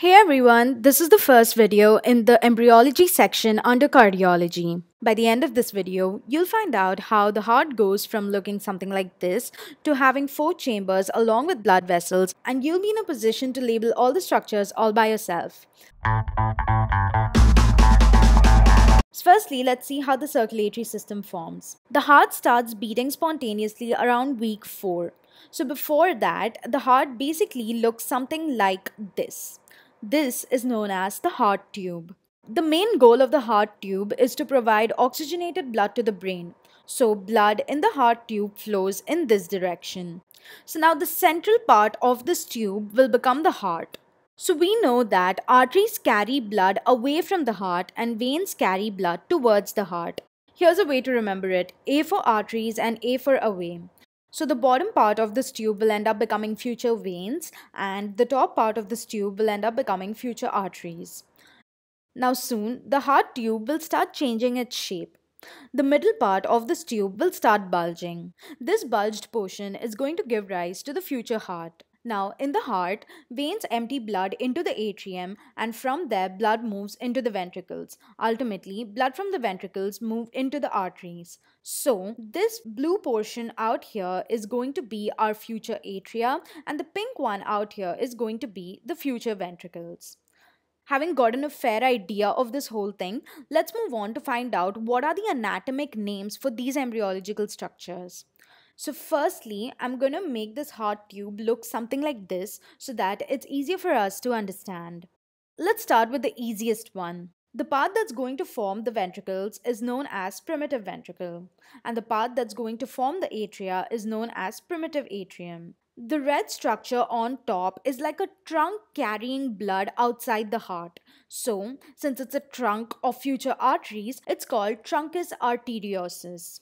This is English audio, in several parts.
Hey everyone, this is the first video in the embryology section under cardiology. By the end of this video, you'll find out how the heart goes from looking something like this to having four chambers along with blood vessels, and you'll be in a position to label all the structures all by yourself. Firstly, let's see how the circulatory system forms. The heart starts beating spontaneously around week 4. So before that, the heart basically looks something like this. This is known as the heart tube. The main goal of the heart tube is to provide oxygenated blood to the brain. So blood in the heart tube flows in this direction. So now the central part of this tube will become the heart. So we know that arteries carry blood away from the heart and veins carry blood towards the heart. Here's a way to remember it A for arteries and A for away. So the bottom part of this tube will end up becoming future veins and the top part of this tube will end up becoming future arteries. Now soon, the heart tube will start changing its shape. The middle part of this tube will start bulging. This bulged portion is going to give rise to the future heart. Now, in the heart, veins empty blood into the atrium and from there blood moves into the ventricles. Ultimately, blood from the ventricles move into the arteries. So, this blue portion out here is going to be our future atria and the pink one out here is going to be the future ventricles. Having gotten a fair idea of this whole thing, let's move on to find out what are the anatomic names for these embryological structures. So firstly, I'm going to make this heart tube look something like this so that it's easier for us to understand. Let's start with the easiest one. The part that's going to form the ventricles is known as primitive ventricle, and the part that's going to form the atria is known as primitive atrium. The red structure on top is like a trunk carrying blood outside the heart. So, since it's a trunk of future arteries, it's called truncus arteriosus.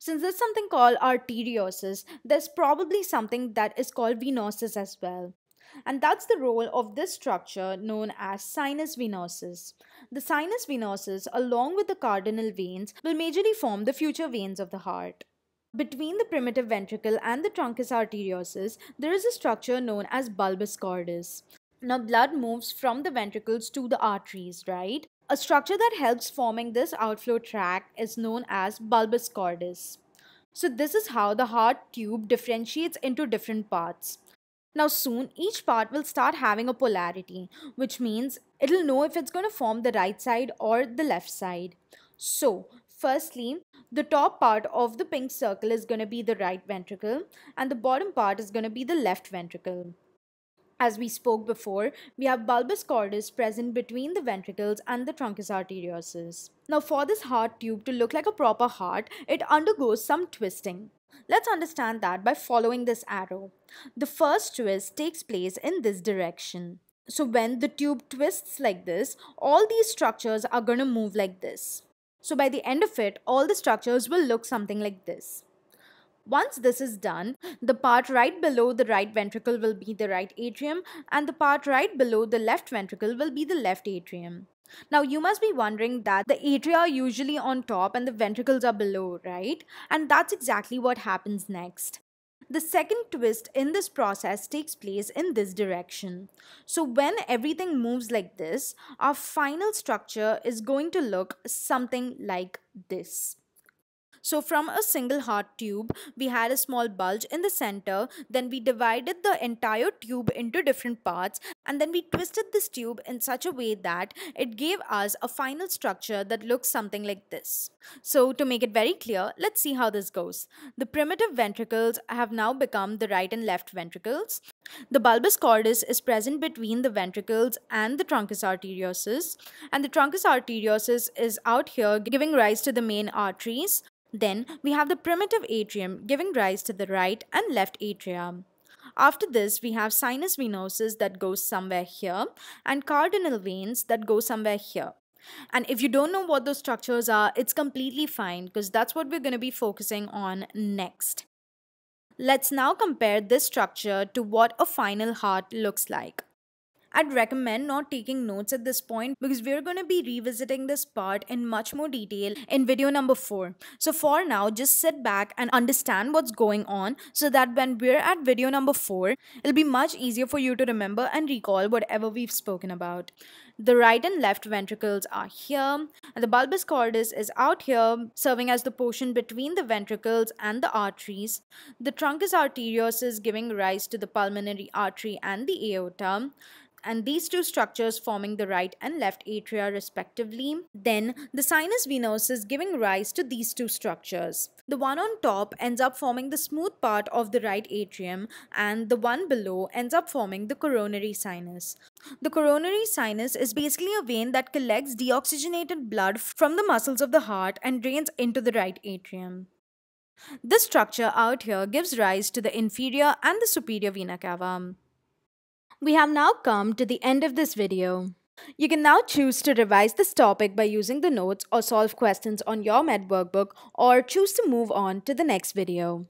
Since there's something called arteriosus, there's probably something that is called venosus as well. And that's the role of this structure known as sinus venosus. The sinus venosus, along with the cardinal veins, will majorly form the future veins of the heart. Between the primitive ventricle and the truncus arteriosus, there is a structure known as bulbus cordis. Now, blood moves from the ventricles to the arteries, right? A structure that helps forming this outflow tract is known as bulbus cordis. So this is how the heart tube differentiates into different parts. Now soon each part will start having a polarity which means it'll know if it's going to form the right side or the left side. So firstly the top part of the pink circle is going to be the right ventricle and the bottom part is going to be the left ventricle. As we spoke before, we have bulbus cordis present between the ventricles and the truncus arteriosus. Now for this heart tube to look like a proper heart, it undergoes some twisting. Let's understand that by following this arrow. The first twist takes place in this direction. So when the tube twists like this, all these structures are going to move like this. So by the end of it, all the structures will look something like this. Once this is done, the part right below the right ventricle will be the right atrium and the part right below the left ventricle will be the left atrium. Now you must be wondering that the atria are usually on top and the ventricles are below, right? And that's exactly what happens next. The second twist in this process takes place in this direction. So when everything moves like this, our final structure is going to look something like this. So from a single heart tube, we had a small bulge in the center, then we divided the entire tube into different parts and then we twisted this tube in such a way that it gave us a final structure that looks something like this. So to make it very clear, let's see how this goes. The primitive ventricles have now become the right and left ventricles. The bulbus cordis is present between the ventricles and the truncus arteriosus, and the truncus arteriosus is out here giving rise to the main arteries. Then we have the primitive atrium giving rise to the right and left atrium. After this, we have sinus venosus that goes somewhere here and cardinal veins that go somewhere here. And if you don't know what those structures are, it's completely fine because that's what we're going to be focusing on next. Let's now compare this structure to what a final heart looks like. I'd recommend not taking notes at this point because we're going to be revisiting this part in much more detail in video number 4. So for now, just sit back and understand what's going on so that when we're at video number 4, it'll be much easier for you to remember and recall whatever we've spoken about. The right and left ventricles are here, and the bulbus cordis is out here, serving as the portion between the ventricles and the arteries. The truncus arteriosus is giving rise to the pulmonary artery and the aorta and these two structures forming the right and left atria respectively. Then the sinus venosus giving rise to these two structures. The one on top ends up forming the smooth part of the right atrium and the one below ends up forming the coronary sinus. The coronary sinus is basically a vein that collects deoxygenated blood from the muscles of the heart and drains into the right atrium. This structure out here gives rise to the inferior and the superior vena cava. We have now come to the end of this video. You can now choose to revise this topic by using the notes or solve questions on your med workbook or choose to move on to the next video.